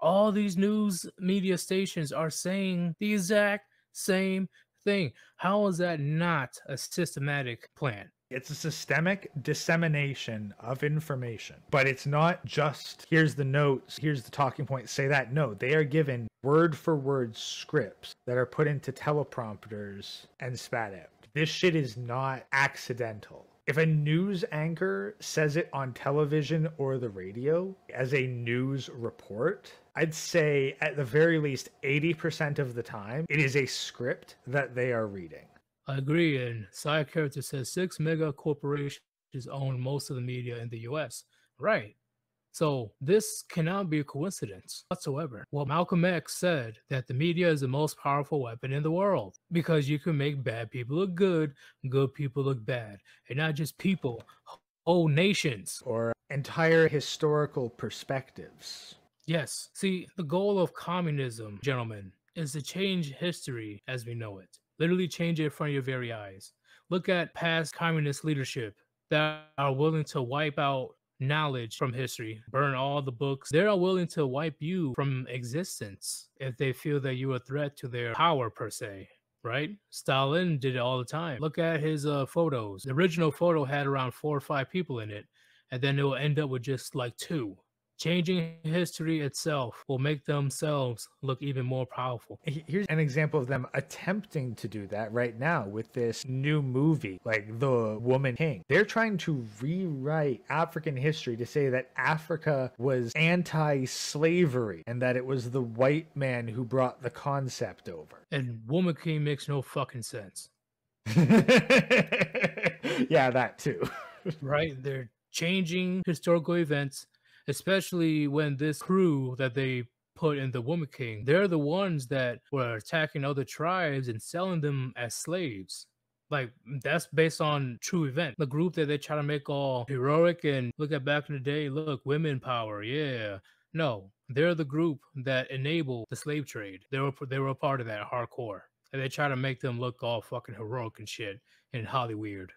All these news media stations are saying the exact same thing. How is that not a systematic plan? It's a systemic dissemination of information, but it's not just here's the notes, here's the talking point, say that. No, they are given word for word scripts that are put into teleprompters and spat out. This shit is not accidental. If a news anchor says it on television or the radio as a news report, I'd say at the very least 80% of the time, it is a script that they are reading. I agree. And side character says six mega corporations own most of the media in the US. Right. So this cannot be a coincidence whatsoever. Well, Malcolm X said that the media is the most powerful weapon in the world because you can make bad people look good, good people look bad, and not just people, whole nations or entire historical perspectives. Yes. See, the goal of communism, gentlemen, is to change history as we know it. Literally change it in front of your very eyes. Look at past communist leadership that are willing to wipe out knowledge from history, burn all the books. They're willing to wipe you from existence if they feel that you're a threat to their power, per se. Right? Stalin did it all the time. Look at his uh, photos. The original photo had around four or five people in it, and then it will end up with just like two changing history itself will make themselves look even more powerful. Here's an example of them attempting to do that right now with this new movie, like The Woman King. They're trying to rewrite African history to say that Africa was anti slavery and that it was the white man who brought the concept over. And Woman King makes no fucking sense. yeah, that too. right? They're changing historical events especially when this crew that they put in the Woman King, they're the ones that were attacking other tribes and selling them as slaves. Like that's based on true event. The group that they try to make all heroic and look at back in the day, look, women power, yeah. No, they're the group that enabled the slave trade. They were they were a part of that hardcore. And they try to make them look all fucking heroic and shit and Hollywood.